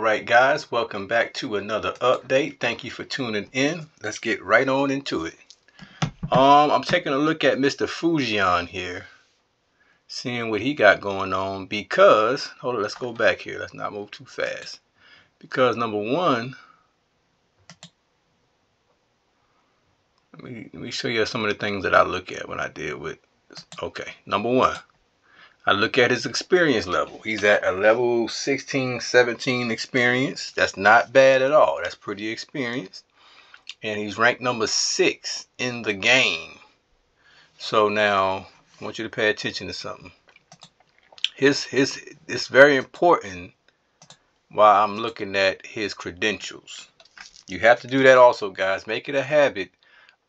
Alright guys, welcome back to another update. Thank you for tuning in. Let's get right on into it. Um, I'm taking a look at Mr. Fujian here. Seeing what he got going on because, hold on, let's go back here. Let's not move too fast. Because number one, let me, let me show you some of the things that I look at when I deal with, okay, number one. I look at his experience level. He's at a level 16, 17 experience. That's not bad at all. That's pretty experienced. And he's ranked number six in the game. So now I want you to pay attention to something. His his it's very important while I'm looking at his credentials. You have to do that also, guys. Make it a habit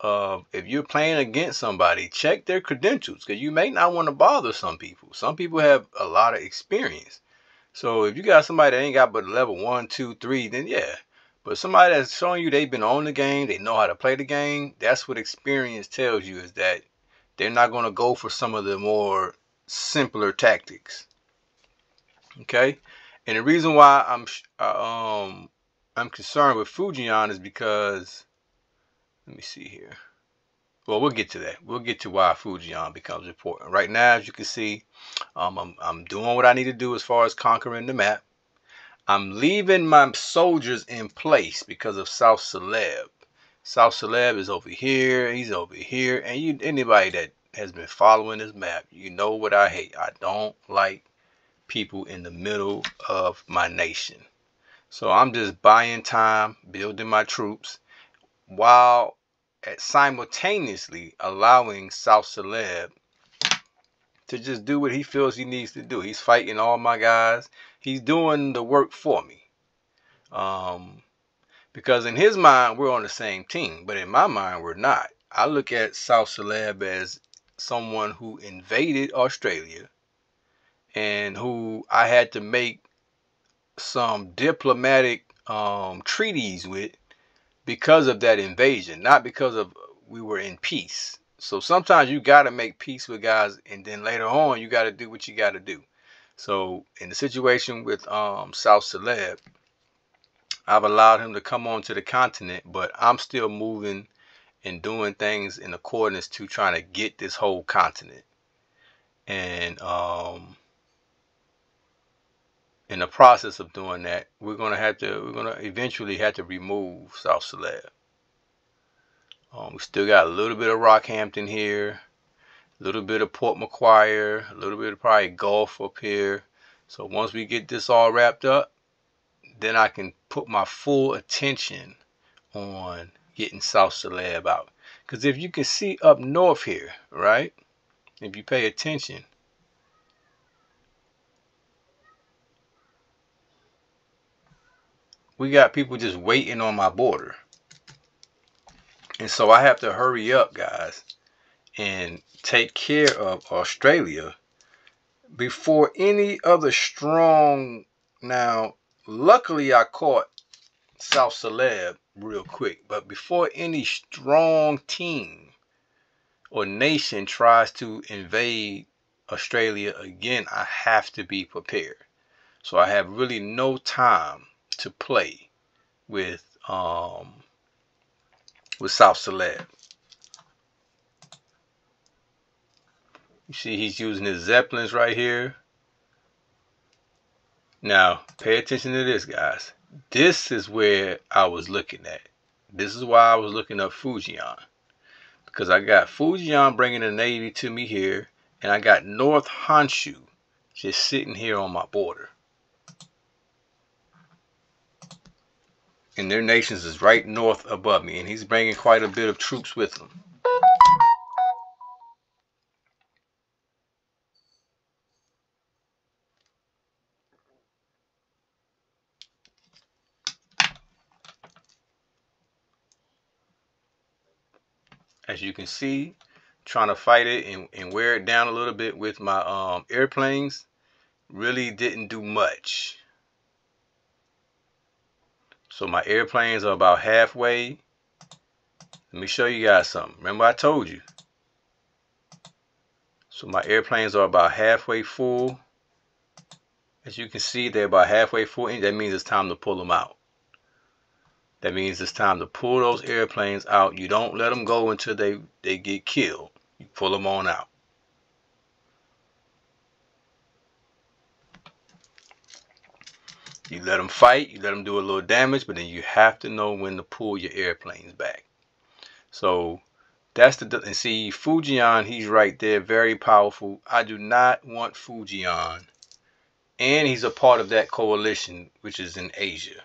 uh, if you're playing against somebody, check their credentials because you may not want to bother some people. Some people have a lot of experience. So if you got somebody that ain't got but level one, two, three, then yeah. But somebody that's showing you they've been on the game, they know how to play the game, that's what experience tells you is that they're not going to go for some of the more simpler tactics. Okay? And the reason why I'm uh, um I'm concerned with Fujian is because let me see here. Well, we'll get to that. We'll get to why Fujian becomes important. Right now, as you can see, um, I'm, I'm doing what I need to do as far as conquering the map. I'm leaving my soldiers in place because of South Celeb. South Celeb is over here. He's over here. And you, anybody that has been following this map, you know what I hate. I don't like people in the middle of my nation. So I'm just buying time, building my troops, while simultaneously allowing South Celeb to just do what he feels he needs to do. He's fighting all my guys. He's doing the work for me. Um, because in his mind, we're on the same team, but in my mind, we're not. I look at South Celeb as someone who invaded Australia and who I had to make some diplomatic um, treaties with because of that invasion, not because of we were in peace. So sometimes you got to make peace with guys, and then later on you got to do what you got to do. So in the situation with um, South Celeb, I've allowed him to come onto the continent, but I'm still moving and doing things in accordance to trying to get this whole continent. And um, in the process of doing that, we're gonna have to we're gonna eventually have to remove South Celeb. Um, we still got a little bit of Rockhampton here, a little bit of Port Macquarie, a little bit of probably Gulf up here. So once we get this all wrapped up, then I can put my full attention on getting South Celeb out. Because if you can see up north here, right? If you pay attention, we got people just waiting on my border. And so I have to hurry up, guys, and take care of Australia before any other strong. Now, luckily, I caught South Celeb real quick, but before any strong team or nation tries to invade Australia again, I have to be prepared. So I have really no time to play with um, with South Celeb. You see he's using his Zeppelins right here. Now, pay attention to this, guys. This is where I was looking at. This is why I was looking up Fujian. Because I got Fujian bringing the Navy to me here. And I got North Honshu just sitting here on my border. And their nations is right north above me, and he's bringing quite a bit of troops with him. As you can see, trying to fight it and, and wear it down a little bit with my um, airplanes really didn't do much. So my airplanes are about halfway. Let me show you guys something. Remember I told you. So my airplanes are about halfway full. As you can see, they're about halfway full. That means it's time to pull them out. That means it's time to pull those airplanes out. You don't let them go until they, they get killed. You pull them on out. You let them fight, you let them do a little damage, but then you have to know when to pull your airplanes back. So that's the and see Fujian, he's right there, very powerful. I do not want Fujian. And he's a part of that coalition, which is in Asia.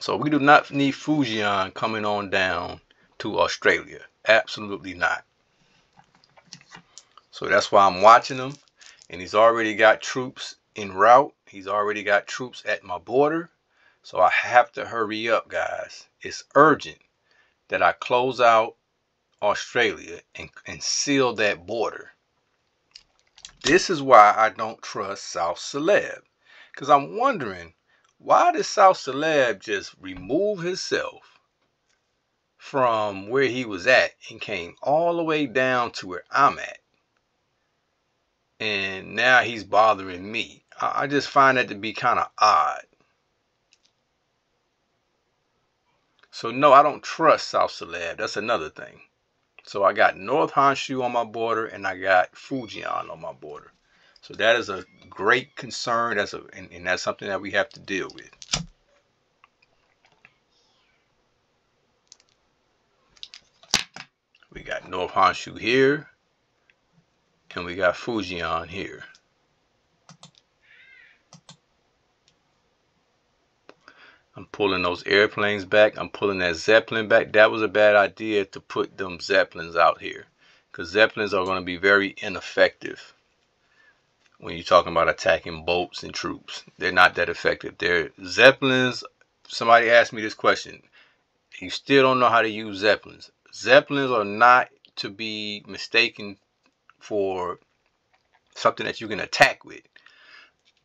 So we do not need Fujian coming on down to Australia. Absolutely not. So that's why I'm watching him. And he's already got troops en route. He's already got troops at my border. So I have to hurry up, guys. It's urgent that I close out Australia and, and seal that border. This is why I don't trust South Celeb. Because I'm wondering, why did South Celeb just remove himself from where he was at and came all the way down to where I'm at? And now he's bothering me. I just find that to be kind of odd. So no, I don't trust South Celeb. That's another thing. So I got North Honshu on my border and I got Fujian on my border. So that is a great concern. That's a and, and that's something that we have to deal with. We got North Honshu here. And we got Fujian here. I'm pulling those airplanes back. I'm pulling that Zeppelin back. That was a bad idea to put them Zeppelins out here. Because Zeppelins are going to be very ineffective when you're talking about attacking boats and troops. They're not that effective. They're Zeppelins. Somebody asked me this question. You still don't know how to use Zeppelins. Zeppelins are not to be mistaken for something that you can attack with.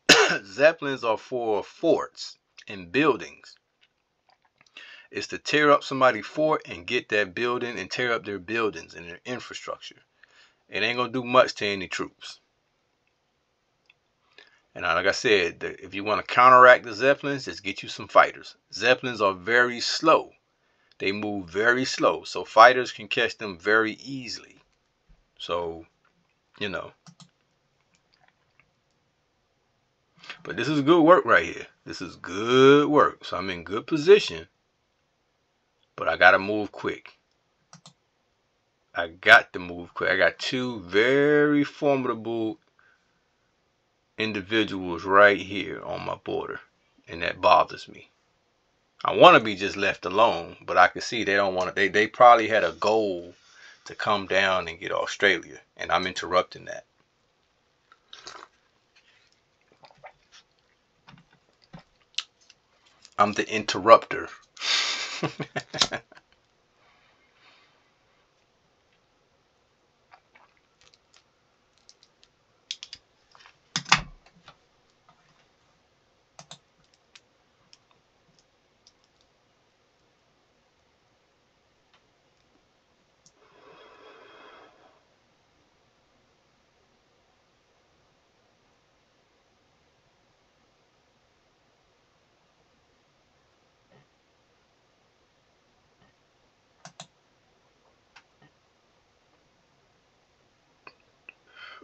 Zeppelins are for forts and buildings. It's to tear up somebody's fort and get that building and tear up their buildings and their infrastructure. It ain't gonna do much to any troops. And like I said, if you want to counteract the Zeppelins, just get you some fighters. Zeppelins are very slow. They move very slow, so fighters can catch them very easily. So, you know. But this is good work right here. This is good work. So I'm in good position. But I got to move quick. I got to move quick. I got two very formidable individuals right here on my border. And that bothers me. I want to be just left alone. But I can see they don't want to. They, they probably had a goal to come down and get Australia. And I'm interrupting that. I'm the interrupter.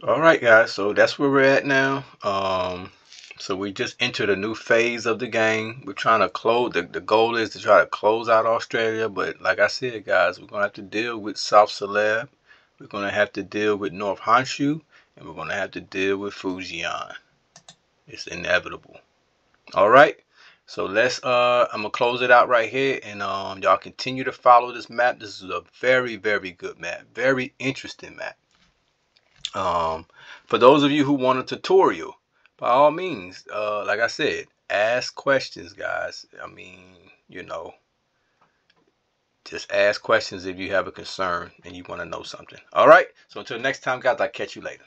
all right guys so that's where we're at now. Um so we just entered a new phase of the game. We're trying to close the, the goal is to try to close out australia but like i said guys we're gonna have to deal with south celeb. We're gonna have to deal with north honshu and we're gonna have to deal with fujian. It's inevitable. All right so let's uh i'm gonna close it out right here and um y'all continue to follow this map. This is a very very good map. Very interesting map um, for those of you who want a tutorial, by all means, uh, like I said, ask questions, guys. I mean, you know, just ask questions if you have a concern and you want to know something. All right. So until next time, guys, I'll catch you later.